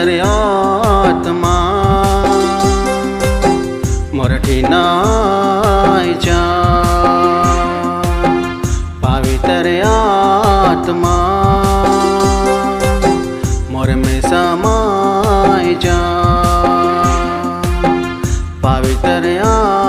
अंतर आत्मा मुरठी नाय जा पावितर आत्मा मोर में समाय जा पावितर आत्मा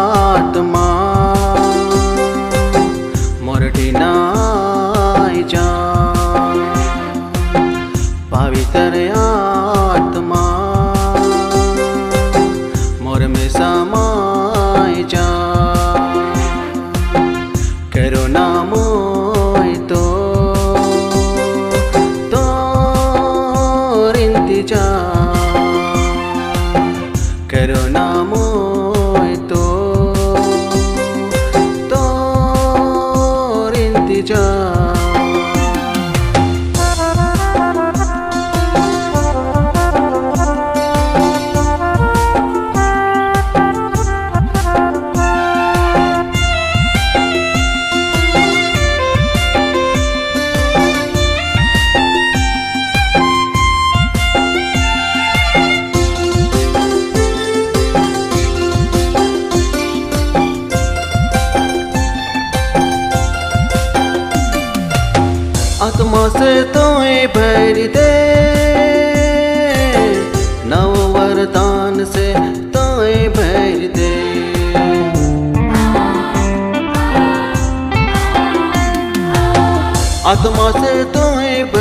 आत्मा से तो भर दे। नव वरदान से तो भर दे। आत्मा से तो भर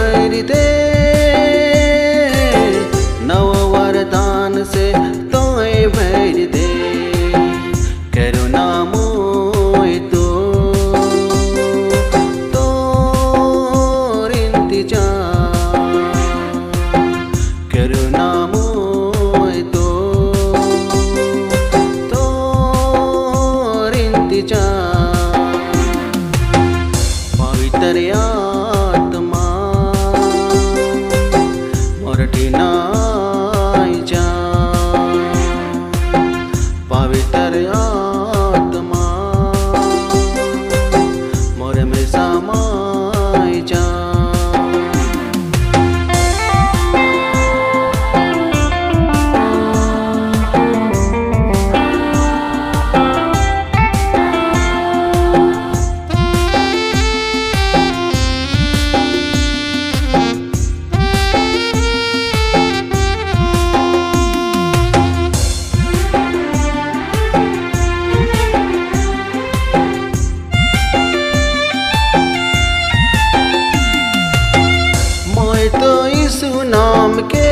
के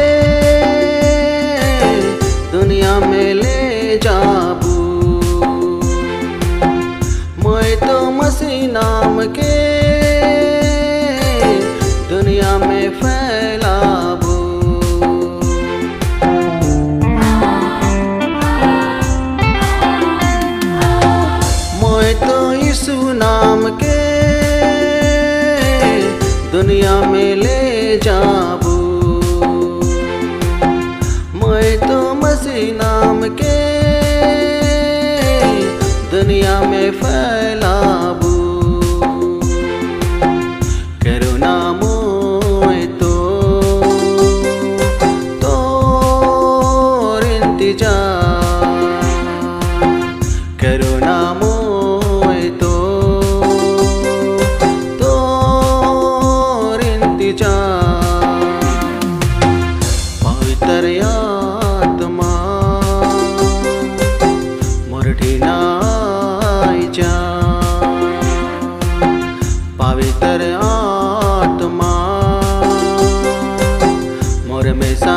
दुनिया में ले जाबू। मैं तो मसीह नाम के दुनिया में फैलाबू। तो नाम के दुनिया में ले के दुनिया में फैलाबू me